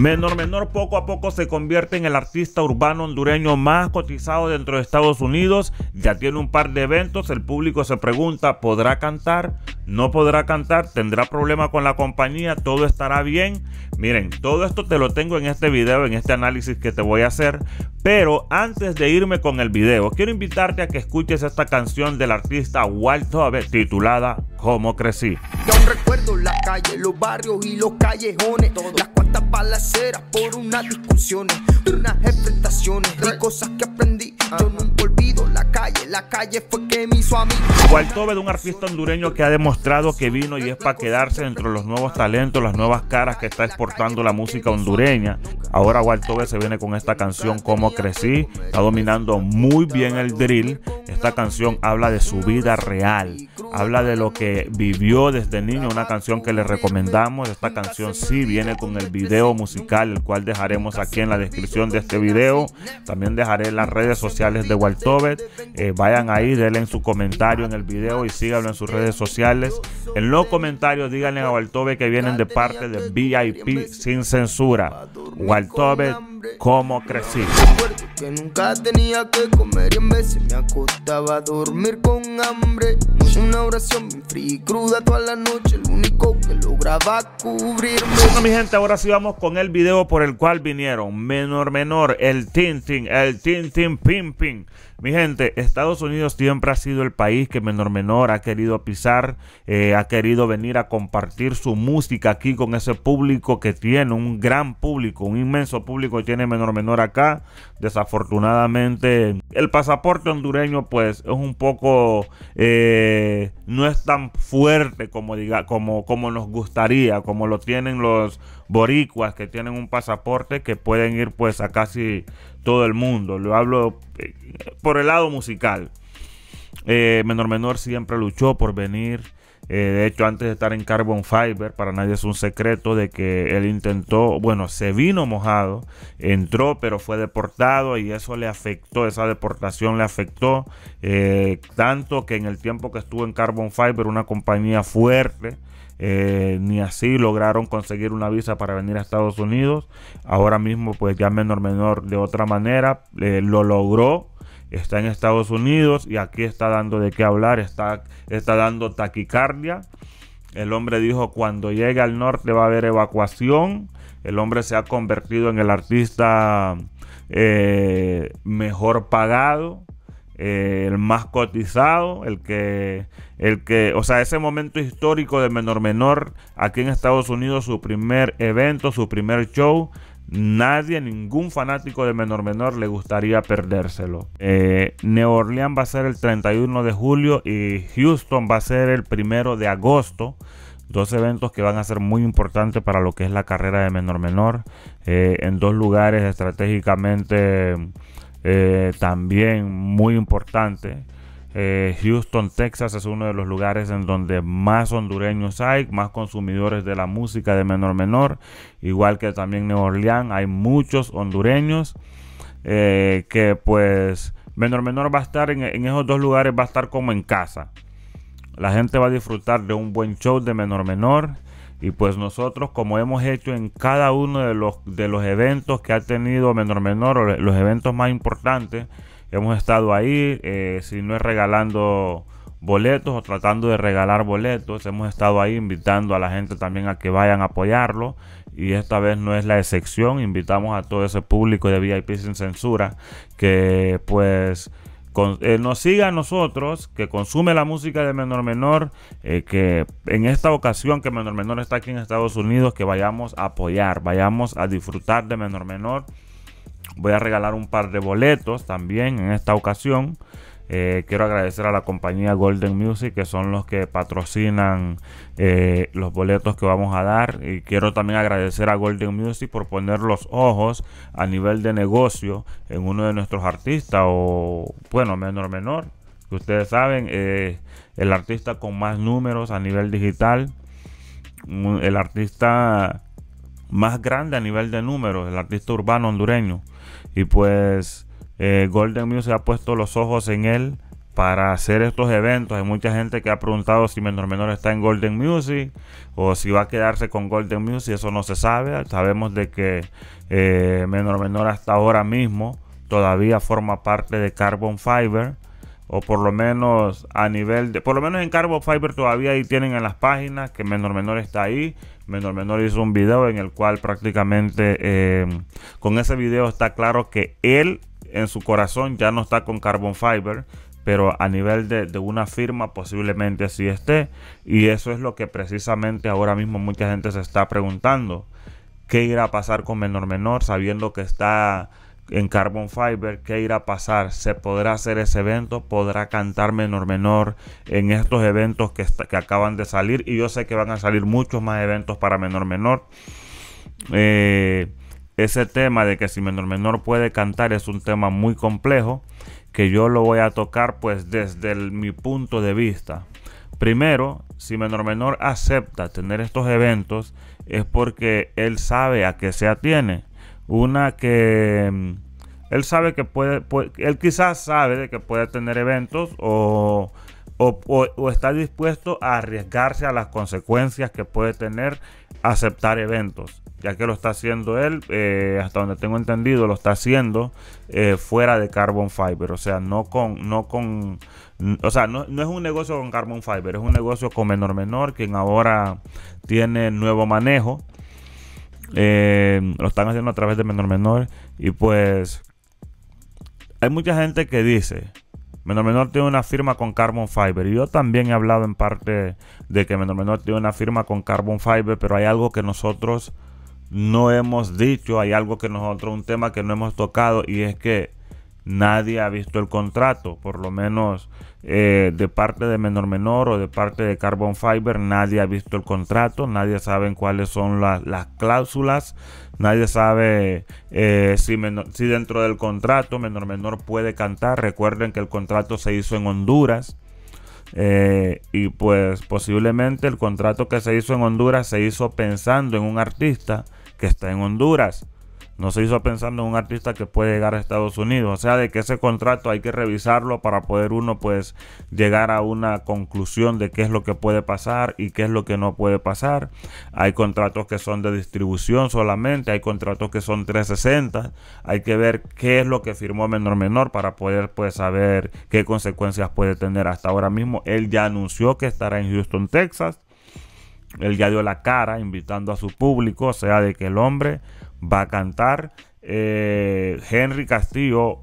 Menor Menor poco a poco se convierte en el artista urbano hondureño más cotizado dentro de Estados Unidos. Ya tiene un par de eventos. El público se pregunta, ¿podrá cantar? ¿No podrá cantar? ¿Tendrá problema con la compañía? ¿Todo estará bien? Miren, todo esto te lo tengo en este video, en este análisis que te voy a hacer. Pero antes de irme con el video, quiero invitarte a que escuches esta canción del artista Walt Tove titulada Cómo crecí. Yo recuerdo la calle, los barrios y los callejones. Balaceras por unas discusiones, unas enfrentaciones y cosas que aprendí. Yo nunca olvido la calle, la calle fue que me hizo a mí. Waltove de un artista hondureño que ha demostrado que vino y es para quedarse entre los nuevos talentos, las nuevas caras que está exportando la música hondureña. Ahora Waltove se viene con esta canción Como crecí, está dominando muy bien el drill. Esta canción habla de su vida real, habla de lo que vivió desde niño, una canción que le recomendamos. Esta canción sí viene con el video musical, el cual dejaremos aquí en la descripción de este video. También dejaré las redes sociales de Waltobet. Eh, vayan ahí, denle en su comentario en el video y síganlo en sus redes sociales. En los comentarios díganle a Waltobet que vienen de parte de VIP sin censura. Waltobet, ¿cómo crecí? Recuerdo que nunca tenía que comer y en veces me acostaba a dormir con hambre. Una oración bien fría y cruda toda la noche, lo único que lograba cubrirme. Bueno, mi gente, ahora sí vamos con el video por el cual vinieron. Menor, menor, el Tintin, el Tintin Pimping. Mi gente, Estados Unidos siempre ha sido el país que menor menor ha querido pisar, eh, ha querido venir a compartir su música aquí con ese público que tiene, un gran público, un inmenso público que tiene menor menor acá. Desafortunadamente, el pasaporte hondureño pues es un poco, eh, no es tan fuerte como, diga, como, como nos gustaría, como lo tienen los boricuas que tienen un pasaporte que pueden ir pues a casi todo el mundo. Lo hablo eh, por el lado musical. Eh, Menor Menor siempre luchó por venir. Eh, de hecho, antes de estar en Carbon Fiber, para nadie es un secreto de que él intentó, bueno, se vino mojado, entró, pero fue deportado y eso le afectó, esa deportación le afectó. tanto que en el tiempo que estuvo en Carbon Fiber, una compañía fuerte, eh, ni así lograron conseguir una visa para venir a Estados Unidos. Ahora mismo, pues ya menor menor de otra manera eh, lo logró. Está en Estados Unidos y aquí está dando de qué hablar, está, está dando taquicardia. El hombre dijo cuando llegue al norte va a haber evacuación. El hombre se ha convertido en el artista eh, mejor pagado el más cotizado, el que, el que, o sea, ese momento histórico de menor menor aquí en Estados Unidos, su primer evento, su primer show, nadie, ningún fanático de menor menor le gustaría perdérselo. Eh, New va a ser el 31 de julio y Houston va a ser el primero de agosto. Dos eventos que van a ser muy importantes para lo que es la carrera de menor menor. Eh, en dos lugares estratégicamente eh, también muy importante. Eh, Houston, Texas es uno de los lugares en donde más hondureños hay, más consumidores de la música de menor menor, igual que también New Orleans, hay muchos hondureños eh, que pues menor menor va a estar en, en, esos dos lugares, va a estar como en casa. La gente va a disfrutar de un buen show de menor menor. Y pues nosotros, como hemos hecho en cada uno de los, de los eventos que ha tenido Menor Menor, los eventos más importantes, hemos estado ahí, eh, si no es regalando boletos o tratando de regalar boletos, hemos estado ahí invitando a la gente también a que vayan a apoyarlo. Y esta vez no es la excepción, invitamos a todo ese público de VIP sin censura que pues eh, nos siga a nosotros, que consume la música de Menor Menor, eh, que en esta ocasión que Menor Menor está aquí en Estados Unidos, que vayamos a apoyar, vayamos a disfrutar de Menor Menor. Voy a regalar un par de boletos también en esta ocasión. Eh, quiero agradecer a la compañía Golden Music, que son los que patrocinan eh, los boletos que vamos a dar. Y quiero también agradecer a Golden Music por poner los ojos a nivel de negocio en uno de nuestros artistas, o bueno, menor, menor. Que ustedes saben, eh, el artista con más números a nivel digital, el artista más grande a nivel de números, el artista urbano hondureño. Y pues eh, Golden Music ha puesto los ojos en él para hacer estos eventos. Hay mucha gente que ha preguntado si Menor Menor está en Golden Music o si va a quedarse con Golden Music. Eso no se sabe. Sabemos de que eh, Menor Menor hasta ahora mismo todavía forma parte de Carbon Fiber o por lo menos a nivel de, por lo menos en Carbon Fiber todavía ahí tienen en las páginas que Menor Menor está ahí. Menor Menor hizo un video en el cual prácticamente eh, con ese video está claro que él en su corazón ya no está con Carbon Fiber, pero a nivel de, de, una firma posiblemente sí esté. Y eso es lo que precisamente ahora mismo mucha gente se está preguntando. ¿Qué irá a pasar con Menor Menor sabiendo que está en Carbon Fiber, ¿qué irá a pasar? ¿Se podrá hacer ese evento? ¿Podrá cantar menor menor en estos eventos que, que acaban de salir? Y yo sé que van a salir muchos más eventos para menor menor. Eh, ese tema de que si menor menor puede cantar es un tema muy complejo que yo lo voy a tocar pues desde mi punto de vista. Primero, si menor menor acepta tener estos eventos es porque él sabe a qué se atiene una que mm, él sabe que puede, él quizás sabe de que puede tener eventos o, o, está dispuesto a arriesgarse a las consecuencias que puede tener aceptar eventos, ya que lo está haciendo él, eh, hasta donde tengo entendido, lo está haciendo eh, fuera de Carbon Fiber, o sea, no con, no con, o sea, no, no, es un negocio con Carbon Fiber, es un negocio con Menor Menor, quien ahora tiene nuevo manejo eh, lo están haciendo a través de Menor Menor. Y pues hay mucha gente que dice, Menor Menor tiene una firma con Carbon Fiber. Y yo también he hablado en parte de que Menor tiene una firma con Carbon Fiber, pero hay algo que nosotros no hemos dicho, hay algo que nosotros, un tema que no hemos tocado y es que nadie ha visto el contrato, por lo menos eh, de parte de Menor Menor o de parte de Carbon Fiber, nadie ha visto el contrato, nadie sabe cuáles son las cláusulas, nadie sabe eh, si, dentro del contrato Menor Menor puede cantar. Recuerden que el contrato se hizo en Honduras. Eh, y pues posiblemente el contrato que se hizo en Honduras se hizo pensando en un artista que está en Honduras no se hizo pensando en un artista que puede llegar a Estados Unidos. O sea, de que ese contrato hay que revisarlo para poder uno pues llegar a una conclusión de qué es lo que puede pasar y qué es lo que no puede pasar. Hay contratos que son de distribución solamente, hay contratos que son 360. Hay que ver qué es lo que firmó Menor Menor para poder pues saber qué consecuencias puede tener. Hasta ahora mismo él ya anunció que estará en Houston, Texas. Él ya dio la cara invitando a su público, o sea, de que el hombre va a cantar eh, Henry Castillo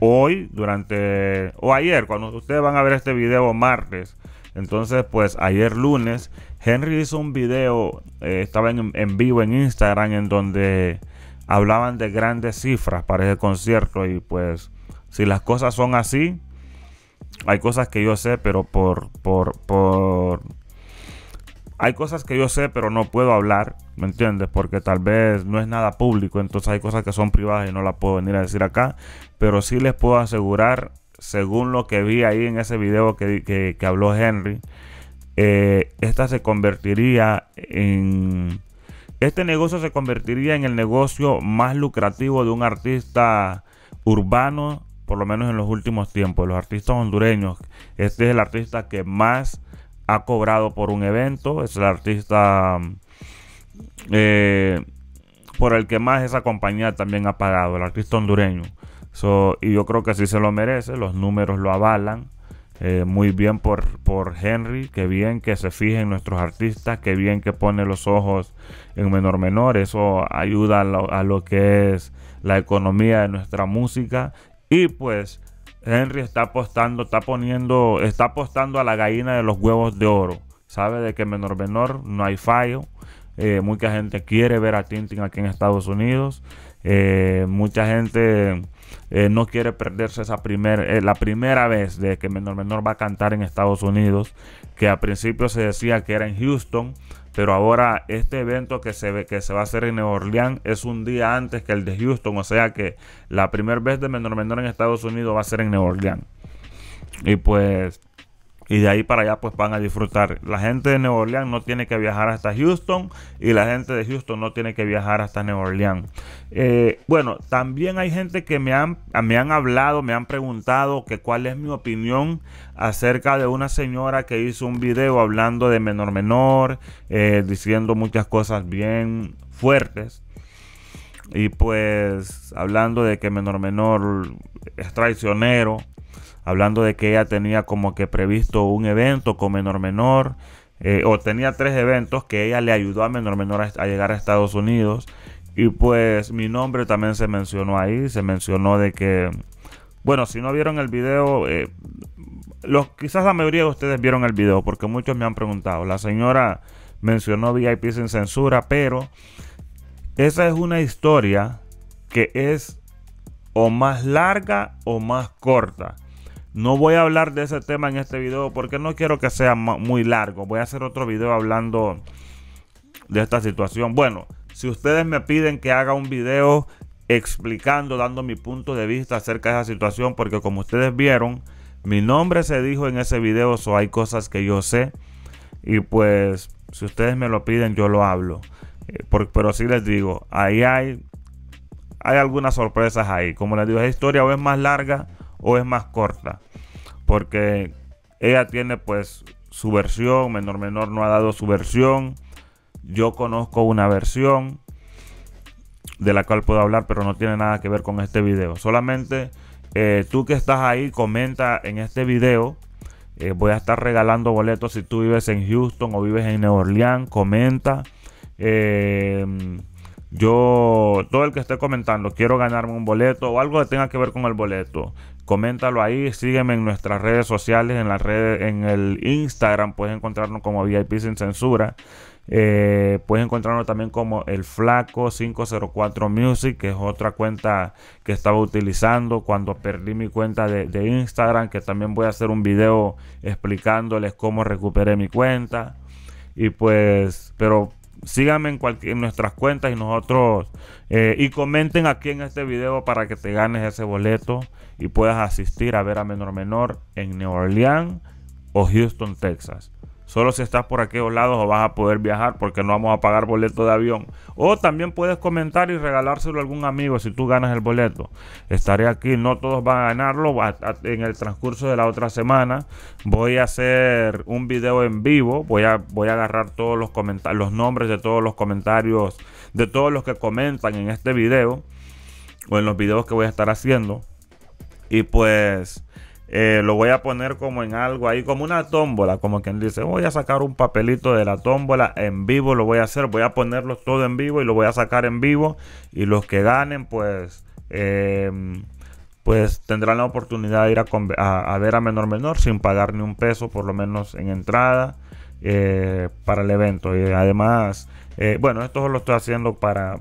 hoy durante o ayer cuando ustedes van a ver este video martes. Entonces pues ayer lunes Henry hizo un video eh, estaba en, en, vivo en Instagram en donde hablaban de grandes cifras para ese concierto. Y pues si las cosas son así hay cosas que yo sé pero por por por hay cosas que yo sé, pero no puedo hablar, ¿me entiendes? Porque tal vez no es nada público, entonces hay cosas que son privadas y no las puedo venir a decir acá, pero sí les puedo asegurar, según lo que vi ahí en ese video que, habló Henry, eh, esta se convertiría en... Este negocio se convertiría en el negocio más lucrativo de un artista urbano, por lo menos en los últimos tiempos. Los artistas hondureños, este es el artista que más ha cobrado por un evento, es el artista eh, por el que más esa compañía también ha pagado, el artista hondureño. y yo creo que sí se lo merece, los números lo avalan. Eh, muy bien por, por Henry, que bien que se fije en nuestros artistas, que bien que pone los ojos en menor menor, eso ayuda a lo que es la economía de nuestra música y pues Henry está apostando, está poniendo, está apostando a la gallina de los huevos de oro. Sabe de que menor menor no hay fallo. Eh, mucha gente quiere ver a Tintin aquí en Estados Unidos. Eh, mucha gente eh, no quiere perderse esa primera, la primera vez de que Menor Menor va a cantar en Estados Unidos, que al principio se decía que era en Houston, pero ahora este evento que se, ve, que se va a hacer en Nueva Orleans es un día antes que el de Houston, o sea que la primera vez de Menor Menor en Estados Unidos va a ser en Nueva Orleans. Y pues y de ahí para allá pues van a disfrutar. La gente de Nueva Orleans no tiene que viajar hasta Houston y la gente de Houston no tiene que viajar hasta Nueva Orleans. Eh, bueno, también hay gente que me han, me han hablado, me han preguntado que cuál es mi opinión acerca de una señora que hizo un video hablando de menor menor, eh, diciendo muchas cosas bien fuertes. Y pues hablando de que menor menor es traicionero hablando de que ella tenía como que previsto un evento con Menor Menor, eh, o tenía tres eventos que ella le ayudó a Menor Menor a, llegar a Estados Unidos. Y pues mi nombre también se mencionó ahí, se mencionó de que, bueno, si no vieron el video, eh, los, quizás la mayoría de ustedes vieron el video, porque muchos me han preguntado. La señora mencionó VIP sin censura, pero esa es una historia que es o más larga o más corta. No voy a hablar de ese tema en este video porque no quiero que sea muy largo. Voy a hacer otro video hablando de esta situación. Bueno, si ustedes me piden que haga un video explicando, dando mi punto de vista acerca de esa situación, porque como ustedes vieron, mi nombre se dijo en ese video, o hay cosas que yo sé. Y pues, si ustedes me lo piden, yo lo hablo. Eh, pero sí les digo, ahí hay, hay algunas sorpresas ahí. Como les digo, esa historia o es más larga o es más corta. Porque ella tiene pues su versión, menor menor no ha dado su versión. Yo conozco una versión de la cual puedo hablar, pero no tiene nada que ver con este video. Solamente eh, tú que estás ahí, comenta en este video. Eh, voy a estar regalando boletos si tú vives en Houston o vives en New Orleans. Comenta. Eh, yo, todo el que esté comentando, quiero ganarme un boleto o algo que tenga que ver con el boleto coméntalo ahí, sígueme en nuestras redes sociales, en las redes, en el Instagram, puedes encontrarnos como VIP sin censura. Eh, puedes encontrarnos también como el Flaco 504 Music, que es otra cuenta que estaba utilizando cuando perdí mi cuenta de, de Instagram, que también voy a hacer un video explicándoles cómo recuperé mi cuenta. Y pues, pero síganme en, nuestras cuentas y nosotros eh, y comenten aquí en este video para que te ganes ese boleto y puedas asistir a ver a Menor Menor en New Orleans o Houston, Texas. Solo si estás por aquellos lados o vas a poder viajar porque no vamos a pagar boleto de avión. O también puedes comentar y regalárselo a algún amigo si tú ganas el boleto. Estaré aquí, no todos van a ganarlo. En el transcurso de la otra semana voy a hacer un video en vivo. Voy a, voy a agarrar todos los comentarios, los nombres de todos los comentarios, de todos los que comentan en este video o en los videos que voy a estar haciendo. Y pues eh, lo voy a poner como en algo ahí, como una tómbola, como quien dice, voy a sacar un papelito de la tómbola en vivo, lo voy a hacer, voy a ponerlo todo en vivo y lo voy a sacar en vivo y los que ganen pues... Em, pues tendrán la oportunidad de ir a, ver a menor menor sin pagar ni un peso por lo menos en entrada eh, para el evento. Y además eh, bueno esto lo estoy haciendo para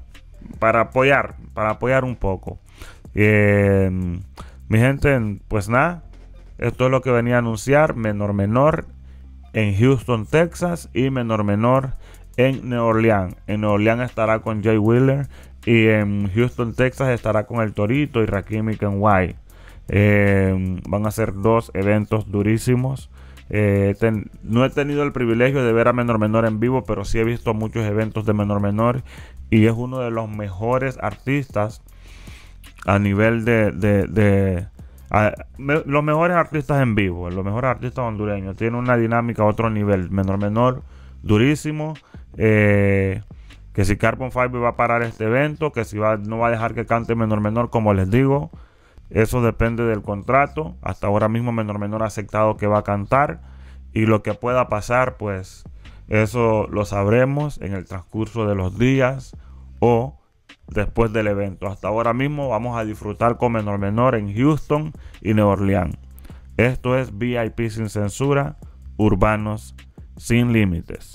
para apoyar para apoyar un poco. Em, mi gente pues nada esto es lo que venía a anunciar Menor Menor en Houston, Texas y Menor Menor en New Orleans. En New Orleans estará con Jay Wheeler y en Houston, Texas estará con El Torito y Rakim y Kenway. Eh, van a ser dos eventos durísimos. Eh, no he tenido el privilegio de ver a Menor Menor en vivo, pero sí he visto muchos eventos de Menor Menor y es uno de los mejores artistas a nivel de, los mejores artistas en vivo, los mejores artistas hondureños, tienen una dinámica a otro nivel, menor, menor, durísimo. Eh, que si Carbon Fiber va a parar este evento, que si va, no va a dejar que cante menor, menor, como les digo, eso depende del contrato. Hasta ahora mismo menor, menor ha aceptado que va a cantar y lo que pueda pasar, pues eso lo sabremos en el transcurso de los días o después del evento. Hasta ahora mismo vamos a disfrutar con menor menor en Houston y New Orleans. Esto es VIP sin censura, urbanos sin límites.